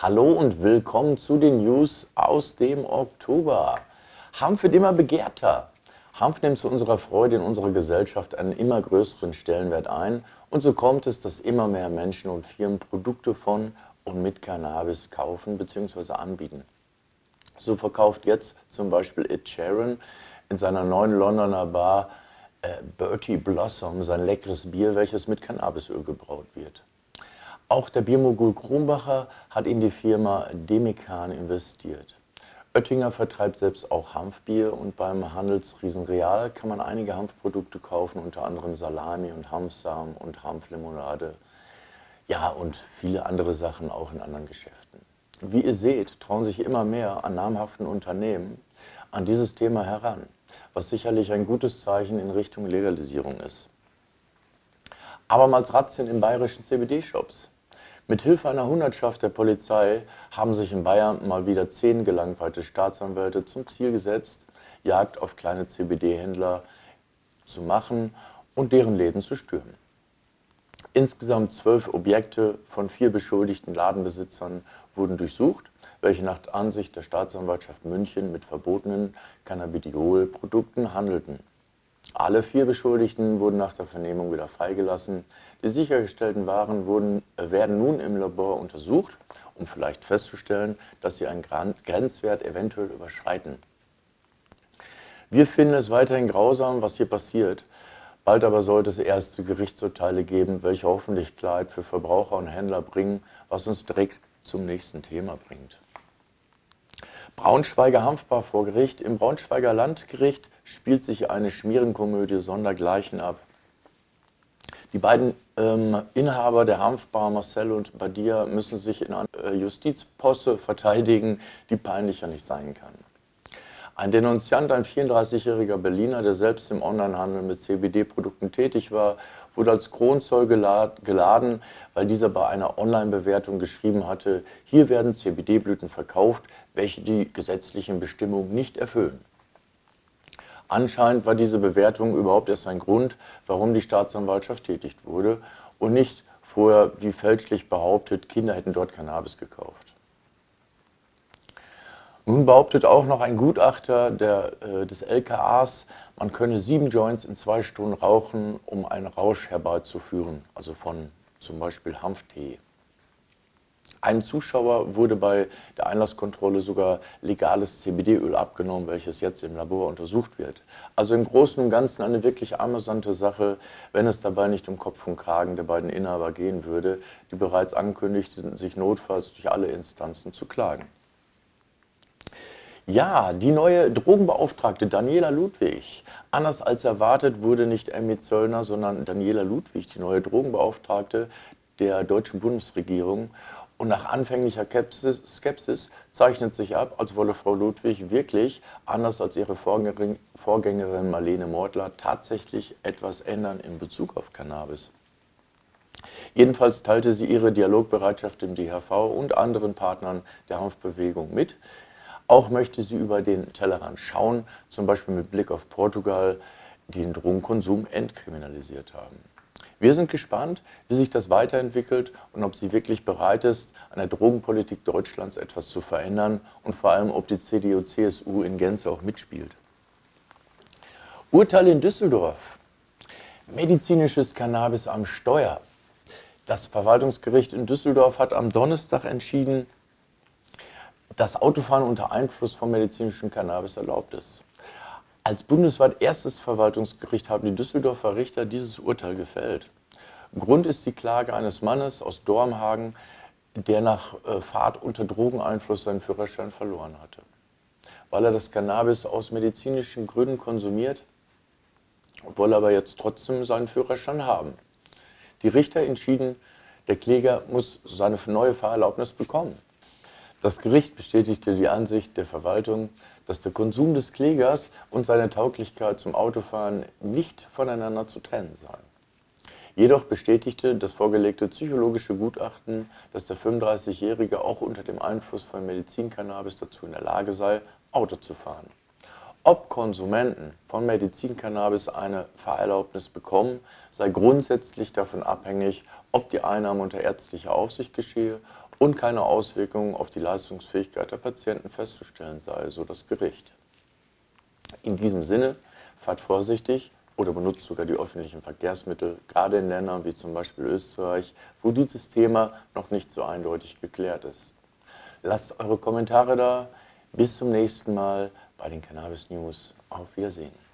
Hallo und willkommen zu den News aus dem Oktober. Hanf wird immer begehrter. Hanf nimmt zu unserer Freude in unserer Gesellschaft einen immer größeren Stellenwert ein und so kommt es, dass immer mehr Menschen und Firmen Produkte von und mit Cannabis kaufen bzw. anbieten. So verkauft jetzt zum Beispiel Ed Sheeran in seiner neuen Londoner Bar äh, Bertie Blossom sein leckeres Bier, welches mit Cannabisöl gebraut wird. Auch der Biermogul Kronbacher hat in die Firma Demikan investiert. Oettinger vertreibt selbst auch Hanfbier und beim Handelsriesen Real kann man einige Hanfprodukte kaufen, unter anderem Salami und Hanfsamen und Hanflimonade. Ja, und viele andere Sachen auch in anderen Geschäften. Wie ihr seht, trauen sich immer mehr an namhaften Unternehmen an dieses Thema heran, was sicherlich ein gutes Zeichen in Richtung Legalisierung ist. Abermals Razzien in bayerischen CBD-Shops. Mit Hilfe einer Hundertschaft der Polizei haben sich in Bayern mal wieder zehn gelangweilte Staatsanwälte zum Ziel gesetzt, Jagd auf kleine CBD-Händler zu machen und deren Läden zu stürmen. Insgesamt zwölf Objekte von vier beschuldigten Ladenbesitzern wurden durchsucht, welche nach Ansicht der Staatsanwaltschaft München mit verbotenen Cannabidiol-Produkten handelten. Alle vier Beschuldigten wurden nach der Vernehmung wieder freigelassen. Die sichergestellten Waren wurden, äh, werden nun im Labor untersucht, um vielleicht festzustellen, dass sie einen Grenzwert eventuell überschreiten. Wir finden es weiterhin grausam, was hier passiert. Bald aber sollte es erste Gerichtsurteile geben, welche hoffentlich Klarheit für Verbraucher und Händler bringen, was uns direkt zum nächsten Thema bringt. Braunschweiger Hanfbar vor Gericht. Im Braunschweiger Landgericht spielt sich eine Schmierenkomödie sondergleichen ab. Die beiden ähm, Inhaber der Hanfbar, Marcel und Badia, müssen sich in einer äh, Justizposse verteidigen, die peinlicher nicht sein kann. Ein Denunziant, ein 34-jähriger Berliner, der selbst im Onlinehandel mit CBD-Produkten tätig war, wurde als Kronzeuge geladen, weil dieser bei einer Online-Bewertung geschrieben hatte, hier werden CBD-Blüten verkauft, welche die gesetzlichen Bestimmungen nicht erfüllen. Anscheinend war diese Bewertung überhaupt erst ein Grund, warum die Staatsanwaltschaft tätig wurde und nicht vorher, wie fälschlich behauptet, Kinder hätten dort Cannabis gekauft. Nun behauptet auch noch ein Gutachter der, äh, des LKAs, man könne sieben Joints in zwei Stunden rauchen, um einen Rausch herbeizuführen, also von zum Beispiel Hanftee. Einem Zuschauer wurde bei der Einlasskontrolle sogar legales CBD-Öl abgenommen, welches jetzt im Labor untersucht wird. Also im Großen und Ganzen eine wirklich amüsante Sache, wenn es dabei nicht um Kopf und Kragen der beiden Inhaber gehen würde, die bereits ankündigten, sich notfalls durch alle Instanzen zu klagen. Ja, die neue Drogenbeauftragte Daniela Ludwig. Anders als erwartet wurde nicht Emmy Zöllner, sondern Daniela Ludwig die neue Drogenbeauftragte der deutschen Bundesregierung. Und nach anfänglicher Skepsis, zeichnet sich ab, als wolle Frau Ludwig wirklich, anders als ihre Vorgängerin, Marlene Mortler, tatsächlich etwas ändern in Bezug auf Cannabis. Jedenfalls teilte sie ihre Dialogbereitschaft dem DHV und anderen Partnern der Hanfbewegung mit, auch möchte sie über den Tellerrand schauen, zum Beispiel mit Blick auf Portugal, die den Drogenkonsum entkriminalisiert haben. Wir sind gespannt, wie sich das weiterentwickelt und ob sie wirklich bereit ist, an der Drogenpolitik Deutschlands etwas zu verändern und vor allem, ob die CDU-CSU in Gänze auch mitspielt. Urteil in Düsseldorf. Medizinisches Cannabis am Steuer. Das Verwaltungsgericht in Düsseldorf hat am Donnerstag entschieden, dass Autofahren unter Einfluss von medizinischem Cannabis erlaubt ist. Als bundesweit erstes Verwaltungsgericht haben die Düsseldorfer Richter dieses Urteil gefällt. Grund ist die Klage eines Mannes aus Dormhagen, der nach äh, Fahrt unter Drogeneinfluss seinen Führerschein verloren hatte. Weil er das Cannabis aus medizinischen Gründen konsumiert, wolle aber jetzt trotzdem seinen Führerschein haben. Die Richter entschieden, der Kläger muss seine neue Fahrerlaubnis bekommen. Das Gericht bestätigte die Ansicht der Verwaltung, dass der Konsum des Klägers und seine Tauglichkeit zum Autofahren nicht voneinander zu trennen seien. Jedoch bestätigte das vorgelegte psychologische Gutachten, dass der 35-Jährige auch unter dem Einfluss von Medizincannabis dazu in der Lage sei, Auto zu fahren. Ob Konsumenten von Medizincannabis eine Fahrerlaubnis bekommen, sei grundsätzlich davon abhängig, ob die Einnahme unter ärztlicher Aufsicht geschehe und keine Auswirkungen auf die Leistungsfähigkeit der Patienten festzustellen sei, so das Gericht. In diesem Sinne, fahrt vorsichtig oder benutzt sogar die öffentlichen Verkehrsmittel, gerade in Ländern wie zum Beispiel Österreich, wo dieses Thema noch nicht so eindeutig geklärt ist. Lasst eure Kommentare da. Bis zum nächsten Mal bei den Cannabis News. Auf Wiedersehen.